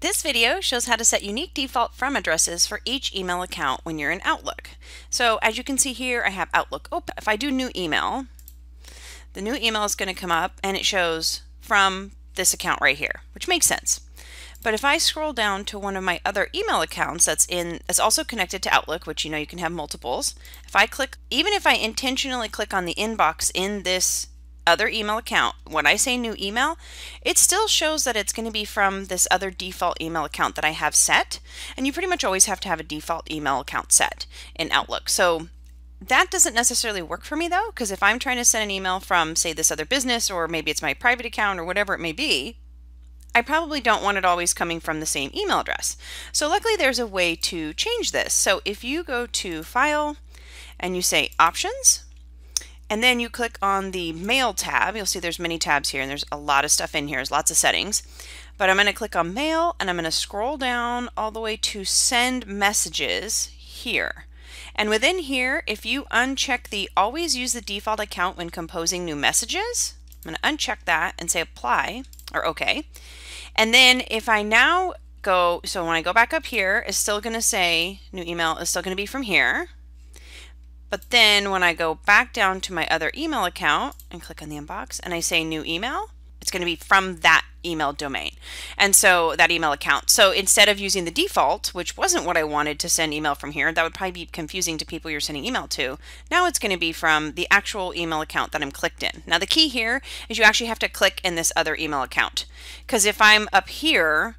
This video shows how to set unique default from addresses for each email account when you're in Outlook. So as you can see here, I have Outlook open. If I do new email, the new email is going to come up and it shows from this account right here, which makes sense. But if I scroll down to one of my other email accounts that's in that's also connected to Outlook, which you know you can have multiples, if I click, even if I intentionally click on the inbox in this other email account, when I say new email, it still shows that it's going to be from this other default email account that I have set. And you pretty much always have to have a default email account set in Outlook. So that doesn't necessarily work for me though, because if I'm trying to send an email from, say, this other business, or maybe it's my private account or whatever it may be, I probably don't want it always coming from the same email address. So luckily there's a way to change this. So if you go to File and you say Options, and then you click on the Mail tab, you'll see there's many tabs here and there's a lot of stuff in here, there's lots of settings. But I'm going to click on Mail and I'm going to scroll down all the way to Send Messages here. And within here, if you uncheck the Always Use the Default Account when composing new messages, I'm going to uncheck that and say Apply or OK. And then if I now go, so when I go back up here, it's still going to say new email is still going to be from here. But then when I go back down to my other email account and click on the inbox and I say new email, it's going to be from that email domain. And so that email account. So instead of using the default, which wasn't what I wanted to send email from here, that would probably be confusing to people you're sending email to. Now it's going to be from the actual email account that I'm clicked in. Now the key here is you actually have to click in this other email account. Because if I'm up here,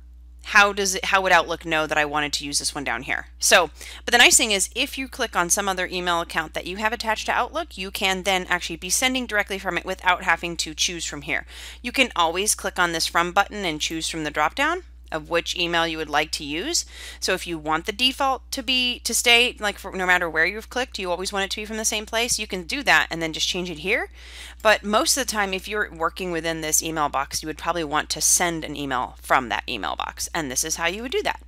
how does it how would Outlook know that I wanted to use this one down here? So, but the nice thing is if you click on some other email account that you have attached to Outlook, you can then actually be sending directly from it without having to choose from here. You can always click on this from button and choose from the drop down of which email you would like to use. So if you want the default to be to stay like for, no matter where you've clicked, you always want it to be from the same place, you can do that and then just change it here. But most of the time if you're working within this email box, you would probably want to send an email from that email box and this is how you would do that.